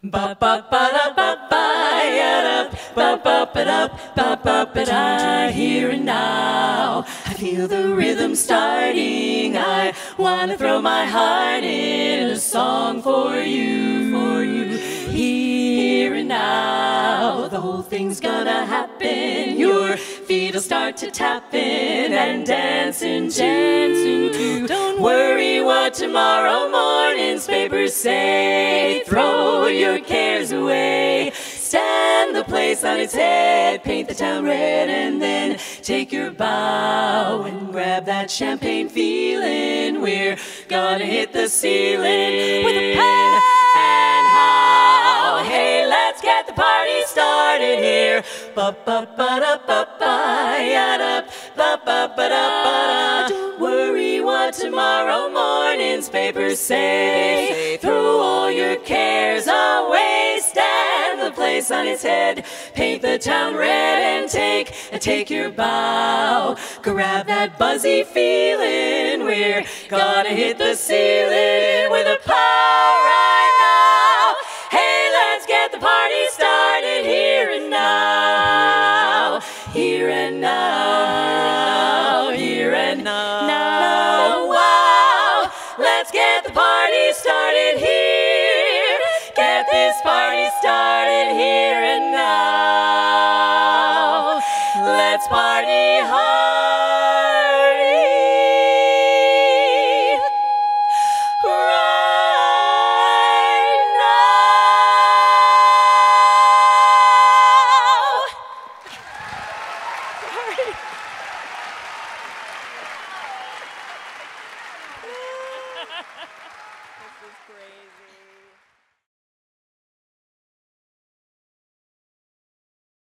Ba ba ba da ba ba ya da ba ba ba da ba ba ba da here and now. I feel the rhythm starting. I wanna throw my heart in a song for you, for you. Here and now, the whole thing's gonna happen. Your feet'll start to tap in and dancing, dancing too. Don't worry what tomorrow morning's papers say. Throw your cares away. Stand the place on its head, paint the town red, and then take your bow and grab that champagne feeling. We're gonna hit the ceiling with a pen and how. Hey, let's get the party started here. Ba ba ba da ba ba ya da ba ba ba what tomorrow morning's papers say. Throw all your cares away. Stand the place on its head. Paint the town red and take and take your bow. Grab that buzzy feeling. We're gonna hit the ceiling with a pow right now. Hey, let's get the party started here and now. Here and now. The party started here. Get this party started here and now. Let's party hardy This is crazy.